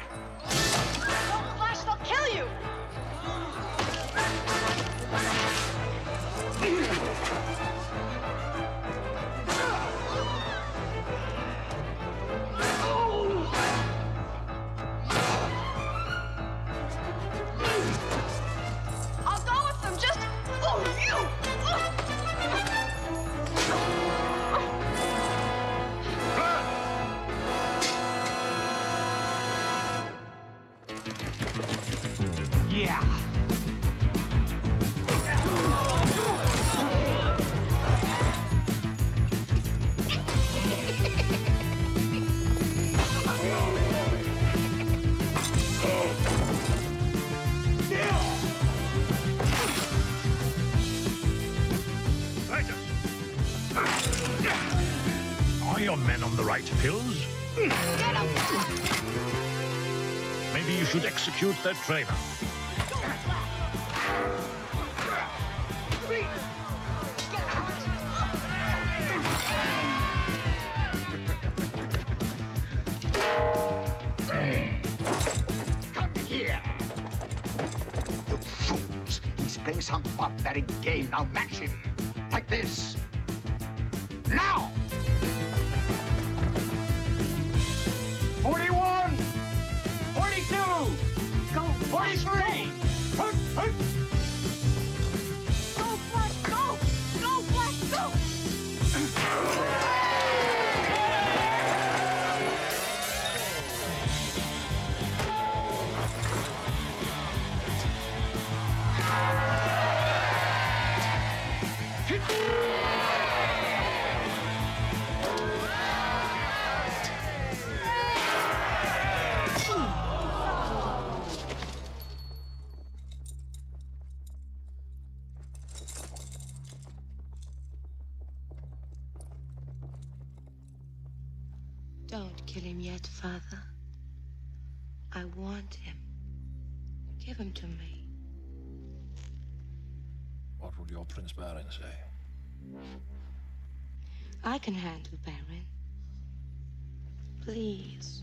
Yeah. Yeah. Are your men on the right pills? Maybe you should execute that trainer. Playing some barbaric game. Now match him! Like this! Now! 41! 42! Go 43! Hut, hut. Go, Flash, go! Go, Flash, go! Don't kill him yet, Father. I want him. Give him to me. What would your Prince Barin say? I can handle Barin. Please.